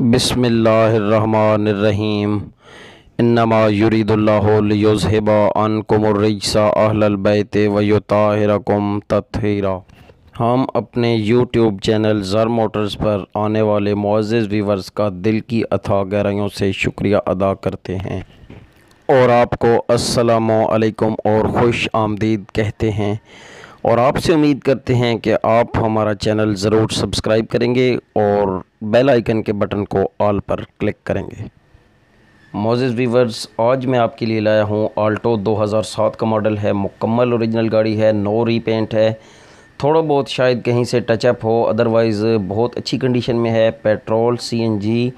बिसमीम इन्नमा युरीदुल्लाजुज़हिबा अनकुमरिसा अहलबैत वयुताहिरकुम तत्हीरा हम अपने यूट्यूब चैनल ज़र मोटर्स पर आने वाले मुआज़ वीवर्स का दिल की अथा गहराइयों से शुक्रिया अदा करते हैं। और आपको असलकुम और ख़ुश आमदीद कहते हैं। और आपसे उम्मीद करते हैं कि आप हमारा चैनल ज़रूर सब्सक्राइब करेंगे और बेल आइकन के बटन को ऑल पर क्लिक करेंगे। मोज़ वीवर्स, आज मैं आपके लिए लाया हूँ आल्टो 2007 का मॉडल है। मुकम्मल ओरिजिनल गाड़ी है, नो रीपेंट है। थोड़ा बहुत शायद कहीं से टचअप हो अदरवाइज़ बहुत अच्छी कंडीशन में है। पेट्रोल सीएनजी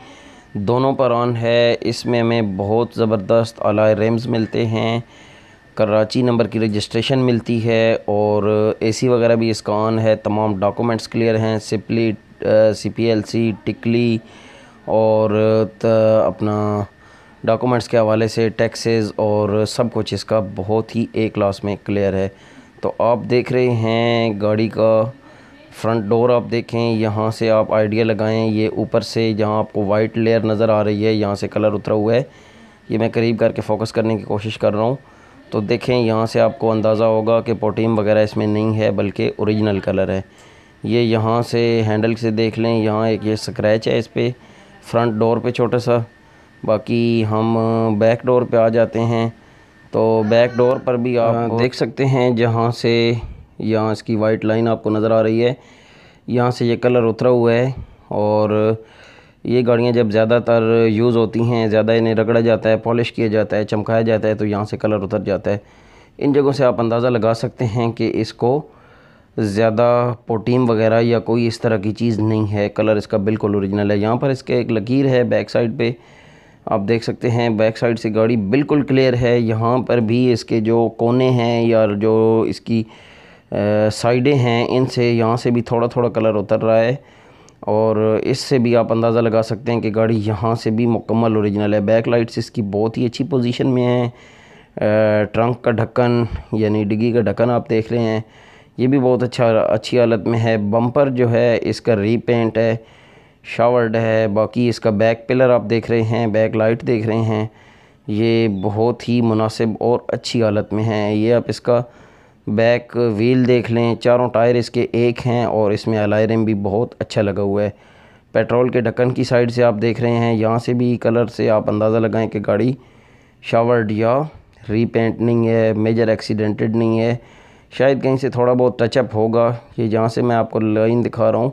दोनों पर ऑन है। इसमें हमें बहुत ज़बरदस्त अलाय रेम्स मिलते हैं। कराची नंबर की रजिस्ट्रेशन मिलती है और एसी वगैरह भी इसका ऑन है। तमाम डॉक्यूमेंट्स क्लियर हैं। सिपली सी पी एल सी टिकली और अपना डॉक्यूमेंट्स के हवाले से टैक्सेस और सब कुछ इसका बहुत ही ए क्लास में क्लियर है। तो आप देख रहे हैं गाड़ी का फ्रंट डोर आप देखें। यहाँ से आप आइडिया लगाएँ। ये ऊपर से जहाँ आपको वाइट लेयर नज़र आ रही है, यहाँ से कलर उतरा हुआ है। ये मैं करीब करके फ़ोकस करने की कोशिश कर रहा हूँ। तो देखें यहाँ से आपको अंदाज़ा होगा कि पोटीम वगैरह इसमें नहीं है बल्कि ओरिजिनल कलर है। ये यहाँ से हैंडल से देख लें यहाँ एक ये स्क्रैच है इस पर फ्रंट डोर पे छोटा सा। बाकी हम बैक डोर पे आ जाते हैं। तो बैक डोर पर भी आप देख सकते हैं जहाँ से यहाँ इसकी वाइट लाइन आपको नज़र आ रही है। यहाँ से ये कलर उतरा हुआ है और ये गाड़ियाँ जब ज़्यादातर यूज़ होती हैं, ज़्यादा इन्हें रगड़ा जाता है, पॉलिश किया जाता है, चमकाया जाता है तो यहाँ से कलर उतर जाता है। इन जगहों से आप अंदाज़ा लगा सकते हैं कि इसको ज़्यादा पोटीम वगैरह या कोई इस तरह की चीज़ नहीं है। कलर इसका बिल्कुल ओरिजिनल है। यहाँ पर इसके एक लकीर है बैक साइड पे। आप देख सकते हैं बैक साइड से गाड़ी बिल्कुल क्लियर है। यहाँ पर भी इसके जो कोने हैं या जो इसकी साइडें हैं, इनसे यहाँ से भी थोड़ा थोड़ा कलर उतर रहा है। और इससे भी आप अंदाज़ा लगा सकते हैं कि गाड़ी यहाँ से भी मुकम्मल ओरिजिनल है। बैक लाइट्स इसकी बहुत ही अच्छी पोजीशन में है। ट्रंक का ढक्कन, यानी डिग्गी का ढक्कन आप देख रहे हैं। ये भी बहुत अच्छा अच्छी हालत में है। बम्पर जो है, इसका रीपेंट है, शावर्ड है। बाकी इसका बैक पिलर आप देख रहे हैं, बैक लाइट देख रहे हैं। ये बहुत ही मुनासिब और अच्छी हालत में है। ये आप इसका बैक व्हील देख लें, चारों टायर इसके एक हैं और इसमें अलायरम भी बहुत अच्छा लगा हुआ है। पेट्रोल के ढक्कन की साइड से आप देख रहे हैं, यहाँ से भी कलर से आप अंदाज़ा लगाएँ कि गाड़ी शावर्ड या रीपेंट नहीं है, मेजर एक्सीडेंटेड नहीं है। शायद कहीं से थोड़ा बहुत टचअप होगा ये जहाँ से मैं आपको लाइन दिखा रहा हूँ।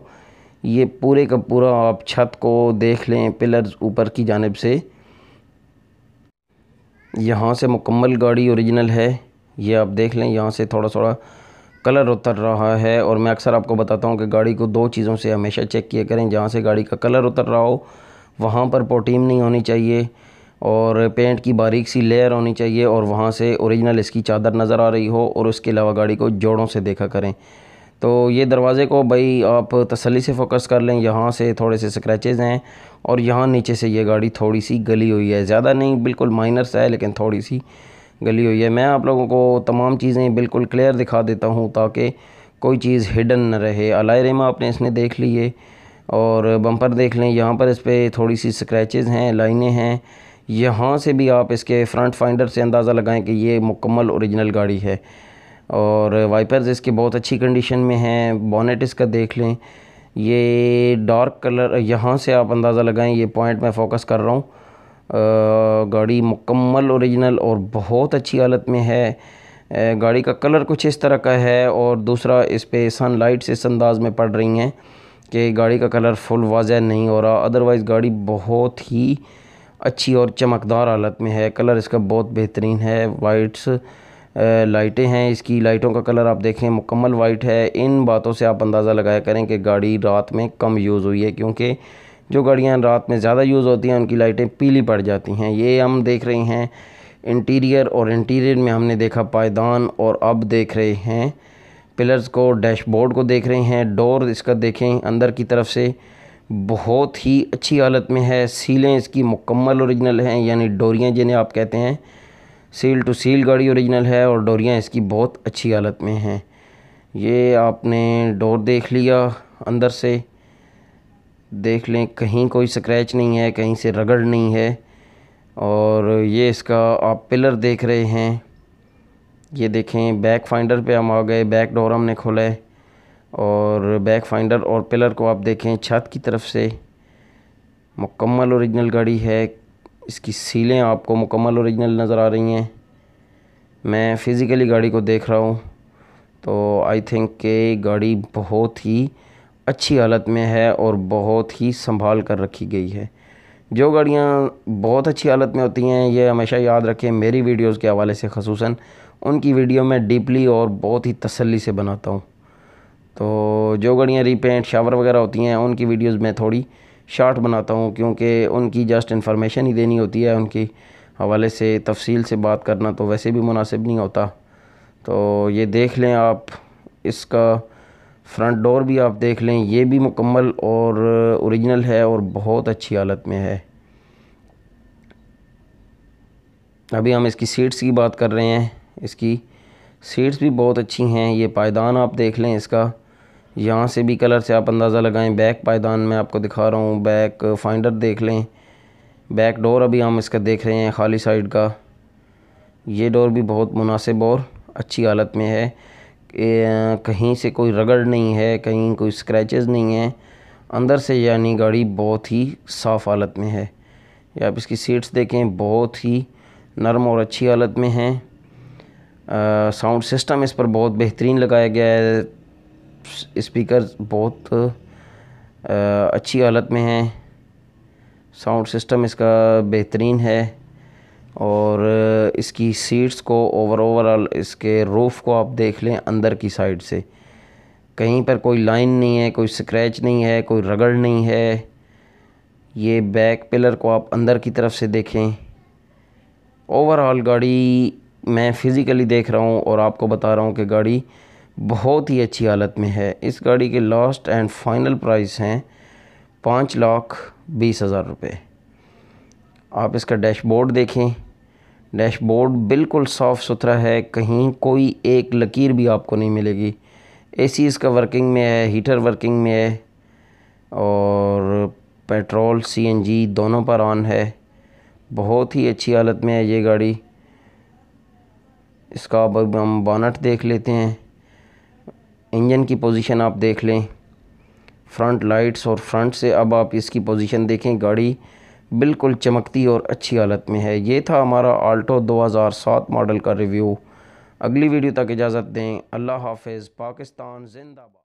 ये पूरे का पूरा आप छत को देख लें, पिलर्स ऊपर की जानब से। यहाँ से मुकम्मल गाड़ी ओरिजिनल है। ये आप देख लें, यहाँ से थोड़ा थोड़ा कलर उतर रहा है और मैं अक्सर आपको बताता हूँ कि गाड़ी को दो चीज़ों से हमेशा चेक किया करें, जहाँ से गाड़ी का कलर उतर रहा हो, वहाँ पर पोटीम नहीं होनी चाहिए और पेंट की बारीक सी लेयर होनी चाहिए और वहाँ से ओरिजिनल इसकी चादर नज़र आ रही हो और उसके अलावा गाड़ी को जोड़ों से देखा करें। तो ये दरवाज़े को भाई आप तसली से फोकस कर लें, यहाँ से थोड़े से स्क्रैचेज़ हैं और यहाँ नीचे से ये गाड़ी थोड़ी सी गली हुई है। ज़्यादा नहीं, बिल्कुल माइनर है, लेकिन थोड़ी सी गली हुई है। मैं आप लोगों को तमाम चीज़ें बिल्कुल क्लियर दिखा देता हूँ ताकि कोई चीज़ हिडन न रहे। अलायरेमा आपने इसने देख लिए और बम्पर देख लें। यहाँ पर इस पर थोड़ी सी स्क्रैचेज़ हैं, लाइनें हैं। यहाँ से भी आप इसके फ्रंट फाइंडर से अंदाज़ा लगाएँ कि ये मुकम्मल ओरिजिनल गाड़ी है। और वाइपर्स इसके बहुत अच्छी कंडीशन में हैं। बॉनेट इसका देख लें। ये डार्क कलर यहाँ से आप अंदाज़ा लगाएँ। ये पॉइंट मैं फोकस कर रहा हूँ। गाड़ी मुकम्मल ओरिजिनल और बहुत अच्छी हालत में है। गाड़ी का कलर कुछ इस तरह का है और दूसरा इस पर सन लाइट्स इस अंदाज में पड़ रही हैं कि गाड़ी का कलर फुल वाज नहीं हो रहा। अदरवाइज़ गाड़ी बहुत ही अच्छी और चमकदार हालत में है। कलर इसका बहुत बेहतरीन है। वाइट्स लाइटें हैं। इसकी लाइटों का कलर आप देखें, मुकम्मल वाइट है। इन बातों से आप अंदाज़ा लगाया करें कि गाड़ी रात में कम यूज़ हुई है क्योंकि जो गाड़ियाँ रात में ज़्यादा यूज़ होती हैं, उनकी लाइटें पीली पड़ जाती हैं। ये हम देख रहे हैं, इंटीरियर और इंटीरियर में हमने देखा पायदान और अब देख रहे हैं, पिलर्स को, डैशबोर्ड को देख रहे हैं, डोर इसका देखें, अंदर की तरफ़ से बहुत ही अच्छी हालत में है, सीलें इसकी मुकम्मल ओरिजिनल हैं, यानी डोरियाँ जिन्हें आप कहते हैं, सील टू सील गाड़ी ओरिजिनल है और डोरियाँ इसकी बहुत अच्छी हालत में हैं। ये आपने डोर देख लिया अंदर से। देख लें, कहीं कोई स्क्रैच नहीं है, कहीं से रगड़ नहीं है। और ये इसका आप पिलर देख रहे हैं। ये देखें बैक फाइंडर पे हम आ गए बैक डोर हमने खोला है। और बैक फाइंडर और पिलर को आप देखें, छत की तरफ़ से मुकम्मल ओरिजिनल गाड़ी है। इसकी सीलें आपको मुकम्मल ओरिजिनल नज़र आ रही हैं। मैं फ़िज़िकली गाड़ी को देख रहा हूँ। तो आई थिंक कि गाड़ी बहुत ही अच्छी हालत में है और बहुत ही संभाल कर रखी गई है। जो गाड़ियाँ बहुत अच्छी हालत में होती हैं, ये हमेशा याद रखें मेरी वीडियोज़ के हवाले से खसूस उनकी वीडियो मैं डीपली और बहुत ही तसल्ली से बनाता हूँ। तो जो गाड़ियाँ रीपेंट, शावर वगैरह होती हैं, उनकी वीडियोज़ मैं थोड़ी शार्ट बनाता हूँ क्योंकि उनकी जस्ट इन्फॉर्मेशन ही देनी होती है। उनकी हवाले से तफसील से बात करना तो वैसे भी मुनासिब नहीं होता। तो ये देख लें आप, इसका फ्रंट डोर भी आप देख लें, ये भी मुकम्मल और ओरिजिनल है और बहुत अच्छी हालत में है। अभी हम इसकी सीट्स की बात कर रहे हैं। इसकी सीट्स भी बहुत अच्छी हैं। ये पायदान आप देख लें इसका। यहाँ से भी कलर से आप अंदाज़ा लगाएँ। बैक पायदान मैं आपको दिखा रहा हूँ। बैक फाइंडर देख लें। बैक डोर अभी हम इसका देख रहे हैं खाली साइड का। ये डोर भी बहुत मुनासिब और अच्छी हालत में है। कहीं से कोई रगड़ नहीं है कहीं कोई स्क्रैचेस नहीं है। अंदर से यानी गाड़ी बहुत ही साफ़ हालत में है। या आप इसकी सीट्स देखें बहुत ही नरम और अच्छी हालत में हैं। साउंड सिस्टम इस पर बहुत बेहतरीन लगाया गया है। स्पीकर बहुत आ, अच्छी हालत में हैं। साउंड सिस्टम इसका बेहतरीन है। और इसकी सीट्स को ओवर ओवरऑल इसके रूफ़ को आप देख लें अंदर की साइड से। कहीं पर कोई लाइन नहीं है, कोई स्क्रैच नहीं है, कोई रगड़ नहीं है। ये बैक पिलर को आप अंदर की तरफ़ से देखें। ओवरऑल गाड़ी मैं फ़िज़िकली देख रहा हूँ और आपको बता रहा हूँ कि गाड़ी बहुत ही अच्छी हालत में है। इस गाड़ी के लास्ट एंड फाइनल प्राइस हैं पाँच लाख बीस हज़ार रुपये। आप इसका डैशबोर्ड देखें। डैशबोर्ड बिल्कुल साफ़ सुथरा है, कहीं कोई एक लकीर भी आपको नहीं मिलेगी। एसी इसका वर्किंग में है, हीटर वर्किंग में है, और पेट्रोल सीएनजी दोनों पर ऑन है। बहुत ही अच्छी हालत में है ये गाड़ी। इसका अब हम बोनट देख लेते हैं। इंजन की पोजीशन आप देख लें। फ्रंट लाइट्स और फ्रंट से अब आप इसकी पोजीशन देखें। गाड़ी बिल्कुल चमकती और अच्छी हालत में है। ये था हमारा आल्टो 2007 मॉडल का रिव्यू अगली वीडियो तक इजाज़त दें। अल्लाह हाफिज़। पाकिस्तान जिंदाबाद।